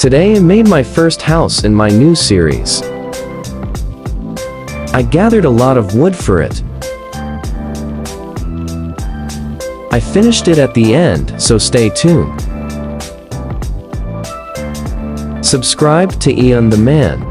Today I made my first house in my new series. I gathered a lot of wood for it. I finished it at the end, so stay tuned. Subscribe to IanTheMan.